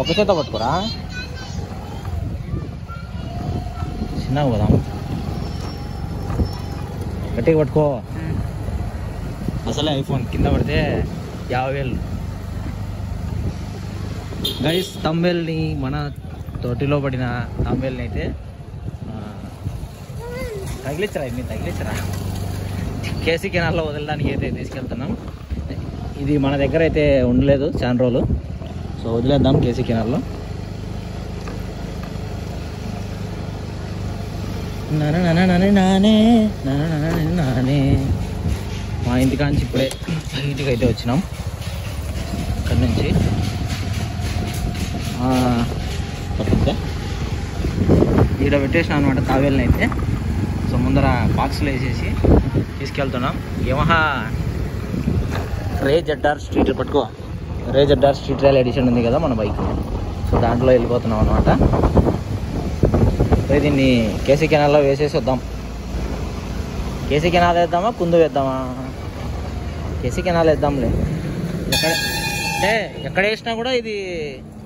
ఒక చేత పట్టుకోరా. చిన్నగా పోదాం. గట్టిగా పట్టుకో. అసలే ఐఫోన్ కింద పడితే యాభై వేలు. గైస్ తంబేల్ని మన తోటిలో పడిన తంబేల్ని అయితే తగిలించరా మీరు తగిలించరా కేసీ కెనాల్లో వదలడానికి అయితే తీసుకెళ్తున్నాం. ఇది మన దగ్గర అయితే ఉండలేదు చాలా రోజులు. సో వదిలేద్దాం కేసీ కెనాల్లో. నానే నానే నానే నానే మా ఇంటికాంచి ఇప్పుడే ఇంటికి అయితే వచ్చినాం. అక్కడి నుంచి. ఈడ పెట్టేసిన అనమాట తావేళ్ళని అయితే. సో ముందర బాక్స్లో వేసేసి తీసుకెళ్తున్నాం. యమహా. రే జడ్డార్ స్ట్రీట్ పట్టుకో. Ray Z R street rally edition ఉంది కదా మన బైక్ సో దాంట్లో వెళ్ళిపోతున్నాం అనమాట సో దీన్ని కేసీ కెనాల్లో వేసేసి వద్దాం. కేసీ కెనాల్ వేద్దామా కుందు వేద్దామా? కేసీ కెనాల్ వేద్దాంలే. ఎక్కడ అంటే ఎక్కడ వేసినా కూడా ఇది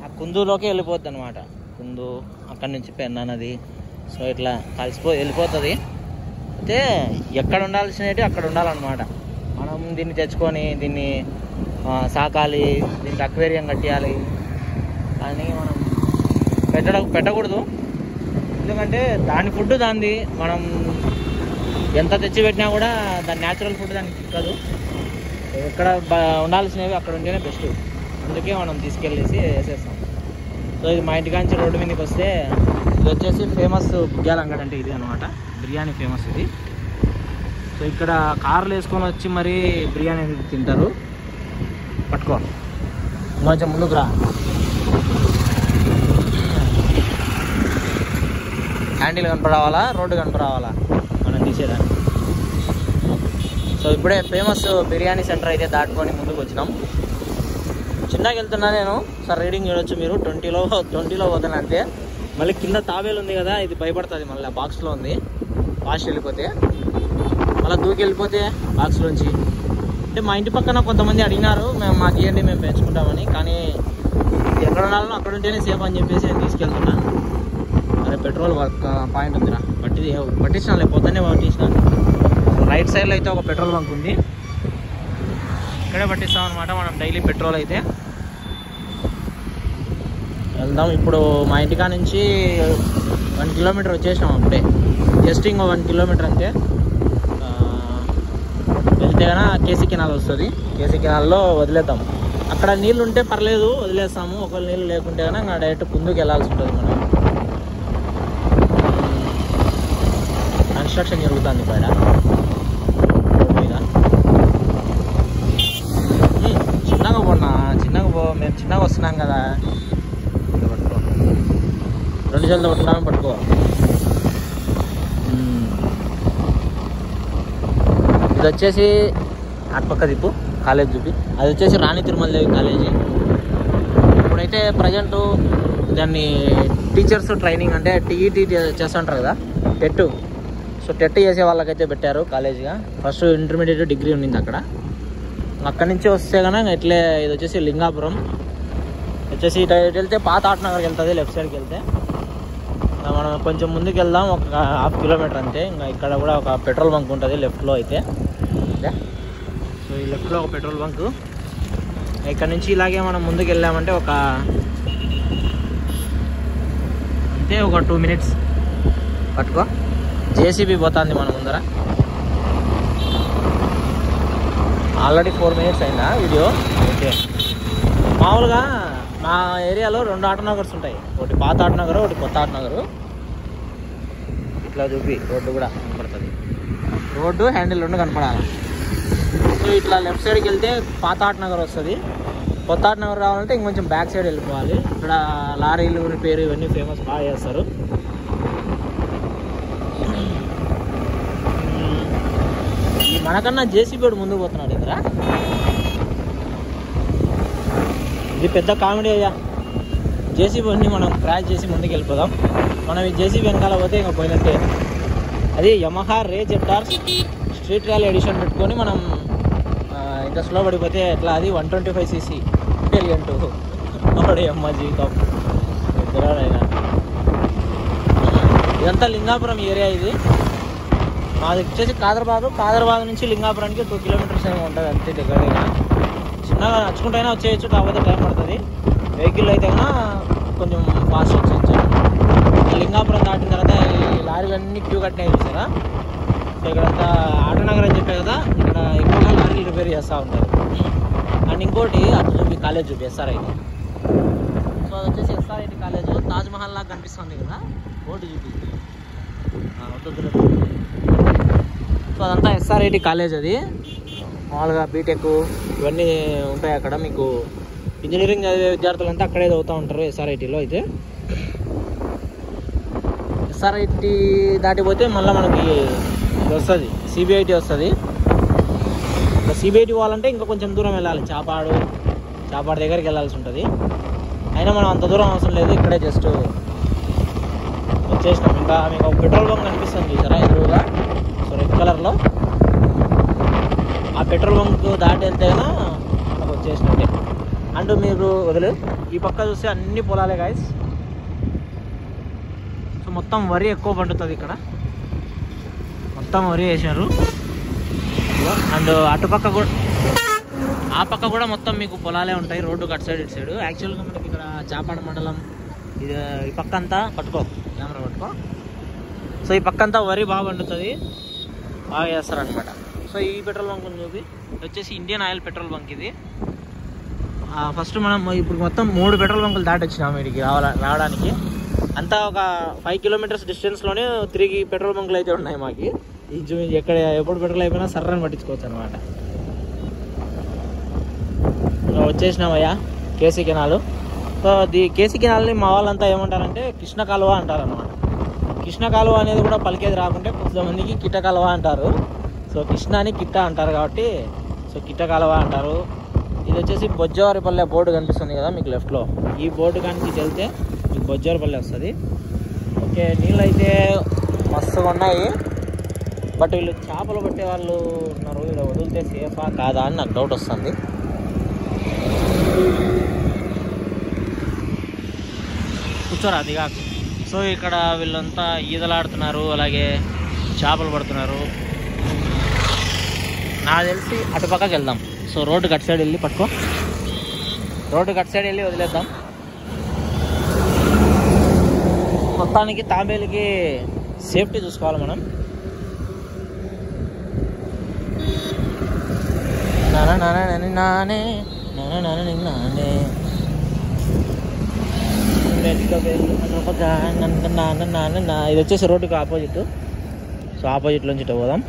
ఆ కుందులోకి వెళ్ళిపోద్ది అనమాట కుందు అక్కడి నుంచి పెన్నా సో ఇట్లా కలిసిపో వెళ్ళిపోతుంది. అయితే ఎక్కడ ఉండాల్సినవి అక్కడ ఉండాలన్నమాట. మనం దీన్ని తెచ్చుకొని దీన్ని సాకాలి దీనికి అక్వేరియం కట్టియాలి అని మనం పెట్టడం పెట్టకూడదు. ఎందుకంటే దాని ఫుడ్ దాంది. మనం ఎంత తెచ్చి పెట్టినా కూడా దాని న్యాచురల్ ఫుడ్ దానికి చిక్కదు ఎక్కడ ఉండాల్సినవి అక్కడ ఉంటేనే బెస్ట్ అందుకే మనం తీసుకెళ్ళేసి వేసేస్తాం. సో ఇది మా ఇంటికాంచి రోడ్డు మీదకి వస్తే ఇది వచ్చేసి ఫేమస్ బుగ్గ్యాల అంగడి అంటే ఇది అనమాట బిర్యానీ ఫేమస్ ఇది. సో ఇక్కడ కార్లు వేసుకొని వచ్చి మరీ బిర్యానీ అనేది తింటారు. పట్టుకో. కొంచెం ముందుకు రా. హ్యాండిల్ కనపడవాలా? రోడ్డు కనపడవాలా? మనం తీసేదాన్ని సో ఇప్పుడే ఫేమస్ బిర్యానీ సెంటర్ అయితే దాటుకొని ముందుకు వచ్చినాం. చిన్నగా వెళ్తున్నా నేను. సార్ రీడింగ్ చూడొచ్చు మీరు. ట్వంటీలో ట్వంటీలో పోతాను అంతే మళ్ళీ కింద తాబేలు ఉంది కదా ఇది భయపడుతుంది మళ్ళీ బాక్స్లో ఉంది. ఫాస్ట్ వెళ్ళిపోతే. మళ్ళీ దూకి వెళ్ళిపోతే బాక్స్లోంచి అంటే మా ఇంటి పక్కన కొంతమంది అడిగినారు మేము మాకు ఇవ్వండి మేము పెంచుకుంటామని కానీ ఎక్కడ ఉండాలో అక్కడ ఉంటేనే సేఫ్ అని చెప్పేసి నేను తీసుకెళ్తున్నాను. అరే పెట్రోల్ వర్క్ పాయింట్ ఉందిరా పట్టి పట్టించిన లేకపోతేనే పట్టించిన. రైట్ సైడ్లో అయితే ఒక పెట్రోల్ బంక్ ఉంది ఇక్కడే పట్టిస్తాం అనమాట మనం డైలీ పెట్రోల్ అయితే. వెళ్దాం ఇప్పుడు మా ఇంటికా నుంచి వన్ కిలోమీటర్ వచ్చేసాం అప్పుడే జస్ట్ ఇంకో వన్ కిలోమీటర్ అంతే. అంతేగాన కేసీ కెనాల్ వస్తుంది. కేసీ కెనాల్లో వదిలేద్దాం. అక్కడ నీళ్ళు ఉంటే పర్లేదు వదిలేస్తాము. ఒకవేళ నీళ్ళు లేకుంటే కనుక డైరెక్ట్ ముందుకు వెళ్ళాల్సి ఉంటుంది మనం. కన్స్ట్రక్షన్ జరుగుతుంది ఇక్కడ. మీద. చిన్నగా పోనా చిన్నగా పో. మేము చిన్నగా వస్తున్నాం కదా. పట్టుకో రెండు చేతులు పట్టుకున్నాము పట్టుకో. ఇది వచ్చేసి అటుపక్క దిప్పు కాలేజ్ చూపి. అది వచ్చేసి రాణి తిరుమల దేవి కాలేజీ. ఇప్పుడైతే ప్రజెంట్ దాన్ని టీచర్స్ ట్రైనింగ్ అంటే టీఈటీ చేస్తుంటారు కదా టెట్ సో టెట్ చేసే వాళ్ళకైతే పెట్టారు కాలేజీగా. ఫస్ట్ ఇంటర్మీడియట్ డిగ్రీ ఉండింది అక్కడ. అక్కడి నుంచి వస్తే కనుక ఇట్లే ఇది వచ్చేసి లింగాపురం. వచ్చేసి ఇటు వెళ్తే పాత ఆటనగర్కి వెళ్తుంది లెఫ్ట్ సైడ్కి వెళ్తే. మనం కొంచెం ముందుకు వెళ్దాం ఒక హాఫ్ కిలోమీటర్ అంతే. ఇంకా ఇక్కడ కూడా ఒక పెట్రోల్ బంక్ ఉంటుంది లెఫ్ట్లో అయితే. ఇదే. సో ఈ లెఫ్ట్లో ఒక పెట్రోల్ బంక్. ఇక్కడ నుంచి ఇలాగే మనం ముందుకు వెళ్ళామంటే ఒక అంతే ఒక టూ మినిట్స్ పట్టుకో. జేసీబీ పోతుంది మన ముందర. ఆల్రెడీ ఫోర్ మినిట్స్ అయిందా వీడియో? ఓకే. మామూలుగా మా ఏరియాలో రెండు ఆటోనగర్స్ ఉంటాయి. ఒకటి పాత ఆటనగర్ ఒకటి కొత్త ఆటనగర్ ఇట్లా చూపి రోడ్డు కూడా కనపడుతుంది. రోడ్డు హ్యాండిల్ రెండు కనపడాలి. ఇట్లా లెఫ్ట్ సైడ్కి వెళ్తే పాతాట్ నగర్ వస్తుంది. కొత్త నగర్ రావాలంటే ఇంకొంచెం బ్యాక్ సైడ్ వెళ్ళిపోవాలి. ఇక్కడ లారీలు రిపేర్ ఇవన్నీ ఫేమస్ బాగా చేస్తారు. మనకన్నా మనకన్నా జేసీబీ ముందుకు పోతున్నాడు ఇక్కడ ఇది పెద్ద కామెడీ అయ్యా. జేసీబీ అన్ని మనం క్రాష్ చేసి ముందుకు వెళ్ళిపోదాం. మనం ఈ జేసీబీ వెనకాల పోతే ఇంకా పోయినట్టే. అది యమహా రే చెప్తారు స్ట్రీట్ ర్యాలీ ఎడిషన్ పెట్టుకొని మనం ఇంకా స్లో పడిపోతే ఎట్లా? అది one twenty five CC. Variant అప్పుడే అమ్మ జీవితం. ఇద్దరాడైనా ఇదంతా లింగాపురం ఏరియా ఇది. మాది వచ్చేసి కాదరాబాదు. కాదరాబాద్ నుంచి లింగాపురానికి టూ కిలోమీటర్స్ ఏమో ఉంటుంది అంతే దగ్గర చిన్నగా నడుచుకుంటైనా వచ్చేయచ్చు కాకపోతే టైం పడుతుంది. వెహికల్ అయితే కొంచెం ఫాస్ట్ వచ్చేయచ్చు. లింగాపురం దాటిన తర్వాత ఈ లారీలన్నీ క్యూ కట్టినాయి చూసారా? సో ఇక్కడంతా ఆటనగర్ అని చెప్పే కదా? ఇక్కడ రిపేర్ చేస్తూ ఉంటారు. అండ్ ఇంకోటి అటు చూపి కాలేజ్ చూపి ఎస్ఆర్ఐటి సో అది వచ్చేసి ఎస్ఆర్ఐటి కాలేజ్. తాజ్మహల్ లాగా కనిపిస్తుంది కదా? బోర్డు చూపి. సో అదంతా ఎస్ఆర్ఐటి కాలేజ్ అది. మామూలుగా బీటెక్ ఇవన్నీ ఉంటాయి అక్కడ మీకు. ఇంజనీరింగ్ చదివే విద్యార్థులంతా అక్కడే చదువుతూ ఉంటారు ఎస్ఆర్ఐటిలో అయితే. ఎస్ఆర్ఐటి దాటిపోతే మళ్ళీ మనకి ఇది వస్తుంది. సిబిఐటి వస్తుంది. ఇంకా సిబిఐటి పోవాలంటే ఇంకా కొంచెం దూరం వెళ్ళాలి. చాపాడు చాపాడు దగ్గరికి వెళ్ళాల్సి ఉంటుంది. అయినా మనం అంత దూరం అవసరం లేదు. ఇక్కడే జస్ట్ వచ్చేసినాం. ఇంకా మీకు ఒక పెట్రోల్ బంక్ కనిపిస్తుంది చూసారా? ఎదురుగా సో రెడ్ కలర్లో. ఆ పెట్రోల్ బంక్ దాటి వెళ్తే మనకు వచ్చేసినట్టే. అంటూ మీరు వదిలే. ఈ పక్క చూస్తే అన్ని పొలాలే గాయస్ సో మొత్తం వరి ఎక్కువ పండుతుంది ఇక్కడ. మొత్తం వరి వేసారు అండ్ అటుపక్క కూడా ఆ పక్క కూడా మొత్తం మీకు పొలాలే ఉంటాయి రోడ్డు అటు సైడ్ ఇటు సైడ్. యాక్చువల్గా మనకి ఇక్కడ చాపాడ మండలం ఇది ఈ పక్క అంతా పట్టుకో కెమెరా పట్టుకో. సో ఈ పక్క అంతా వరి బాగా పండుతుంది. బాగా చేస్తారనమాట సో ఈ పెట్రోల్ బంక్ ఉంది చూపి. వచ్చేసి ఇండియన్ ఆయిల్ పెట్రోల్ బంక్ ఇది. ఫస్ట్ మనం ఇప్పుడు మొత్తం మూడు పెట్రోల్ బంకులు దాటి వచ్చినాము వీడికి రావాల రావడానికి. అంతా ఒక ఫైవ్ కిలోమీటర్స్ డిస్టెన్స్లోనే తిరిగి పెట్రోల్ బంకులు అయితే ఉన్నాయి మాకు. ఈ జూ ఎక్కడ ఎప్పుడు పెట్రోల్ అయిపోయినా సర్రని పట్టించుకోవచ్చు అనమాట వచ్చేసినామయ్యా KC canal. So the KC కెనాల్ని మా వాళ్ళంతా ఏమంటారంటే కృష్ణ కాలువ అంటారనమాట కృష్ణ కాలువ అనేది కూడా పలికేది రాకుంటే కొంతమందికి కిట్ట కాలువ అంటారు. సో కృష్ణాని కిట్ట అంటారు కాబట్టి సో కిట్ట కాలువ అంటారు. ఇది వచ్చేసి బొజ్జవారిపల్లె బోర్డు కనిపిస్తుంది కదా మీకు లెఫ్ట్లో ఈ బోర్డు కానీ వెళ్తే మీకు బొజ్జవారిపల్లె వస్తుంది. ఓకే నీళ్ళు అయితే మస్తుగా ఉన్నాయి. బట్ వీళ్ళు చేపలు పట్టే వాళ్ళు ఉన్నారు. ఇక్కడ వదిలితే సేఫా కాదా అని నాకు డౌట్ వస్తుంది. కూర్చోరా అదిగా సో ఇక్కడ వీళ్ళంతా ఈదలాడుతున్నారు అలాగే చేపలు పడుతున్నారు. నాకు తెలిసి అటు పక్కకి వెళ్దాం. సో రోడ్డు కట్ సైడ్ వెళ్ళి పట్టుకో. రోడ్డు కట్ సైడ్ వెళ్ళి వదిలేద్దాం. మొత్తానికి తాబేలుకి సేఫ్టీ చూసుకోవాలి మనం నానా నానా నాని నానే నానా నానా ని నానే ఇది వచ్చేసి రోడ్డుకి ఆపోజిట్ సో ఆపోజిట్ నుంచి పోదాం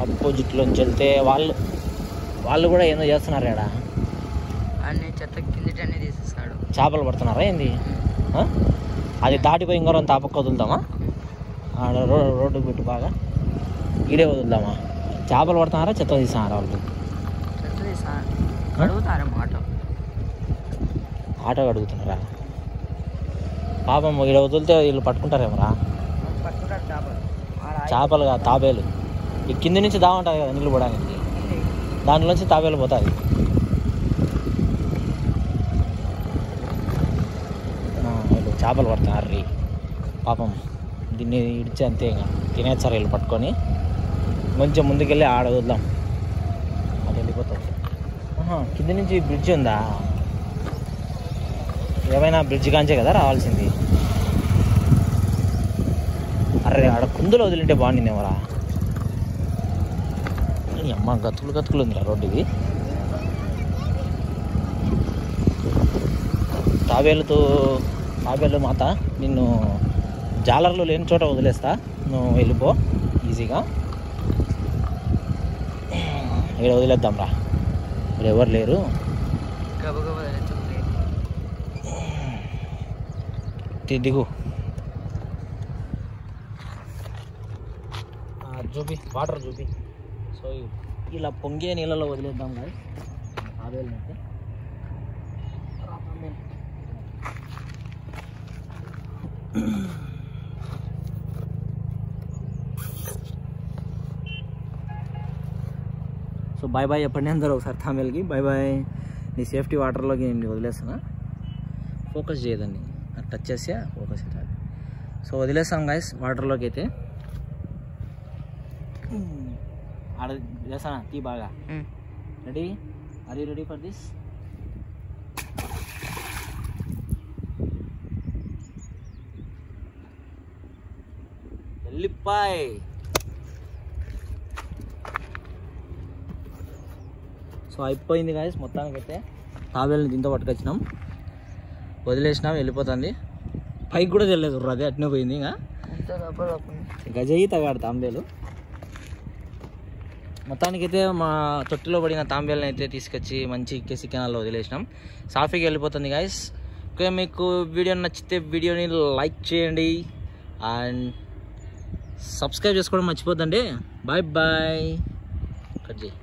ఆపోజిట్ నుంచి వెళ్తే వాళ్ళు వాళ్ళు కూడా ఏందో చేస్తున్నారు ఇక్కడ అన్ని చెత్త కిందిటి అన్ని తీసేస్తాడు చేపలు పడుతున్నారా ఏంది అది దాటిపోయి ఇంకో తాపక్క వదులుతామా ఆడ రో- రోడ్డుకు పెట్టి బాగా ఈడే వదులుదామా? చేపలు పడుతున్నారా? చెత్త తీస్తున్నారా వాళ్ళు? ఆటో అడుగుతున్నారా? పాపం ఈడ వదిలితే వీళ్ళు పట్టుకుంటారేమరా పట్టుకుంటారు చేపలు. చేపలుగా తాబేలు. ఈ కింది నుంచి దా ఉంటుంది కదా నీళ్ళు పోవడానికి. దాంట్లోంచి తాబేలు పోతుంది వీళ్ళు చేపలు పడుతున్నారు రీ. పాపం దీన్ని ఇడిచి అంతే ఇంకా. తినేస్తారు వీళ్ళు పట్టుకొని కొంచెం ముందుకెళ్ళి ఆడ వద్దాం అది వెళ్ళిపోతుంది కింద నుంచి బ్రిడ్జ్ ఉందా? ఏమైనా బ్రిడ్జ్ కాంచే కదా రావాల్సింది. అరే ఆడ కుందులో వదిలింటే బాగుండిందేమరా? ఈ అమ్మ గతుకులు గతుకులు ఉందిరా రోడ్డు ఇది. తాబేలుతో తాబేలు మాత నిన్ను జాలర్లు లేని చోట వదిలేస్తా. నువ్వు వెళ్ళిపో. ఈజీగా. ఇక్కడ వదిలేద్దాం రా ఇక్కడ ఎవరు లేరు. దిగు. చూపి వాటర్ చూపి సో ఇలా పొంగే నీళ్ళలో వదిలేద్దాం కదా తాబేలు అయితే సో బాయ్ బాయ్ చెప్పండి అందరూ ఒకసారి తామేల్కి బాయ్ బాయ్ నీ సేఫ్టీ వాటర్లోకి నేను వదిలేస్తున్నా ఫోకస్ చేయదండి అది టచ్ చేస్తే ఫోకస్ అవుతుంది సో వదిలేస్తాం గాయస్ వాటర్లోకి అయితే ఆడ చేస్తానా తీ బాగా ready are you ready for this వెళ్ళిపాయ్ so అయిపోయింది గాయస్ మొత్తానికైతే తాబేల్ని దీంతో పట్టుకొచ్చినాం. వదిలేసినాం వెళ్ళిపోతుంది. పైకి కూడా తెలియదు అదే అట్నే పోయింది ఇంకా. గజయి తగాడు తాంబేలు. మొత్తానికైతే మా తొట్టిలో పడిన తాంబేలను అయితే తీసుకొచ్చి మంచి కేసీ కెనాల్లో వదిలేసినాం. సాఫీగా వెళ్ళిపోతుంది గాయస్ ఓకే మీకు వీడియో నచ్చితే వీడియోని లైక్ చేయండి. అండ్ సబ్స్క్రైబ్ చేసుకోవడం మర్చిపోద్దండి. Bye bye. కట్ చేయి.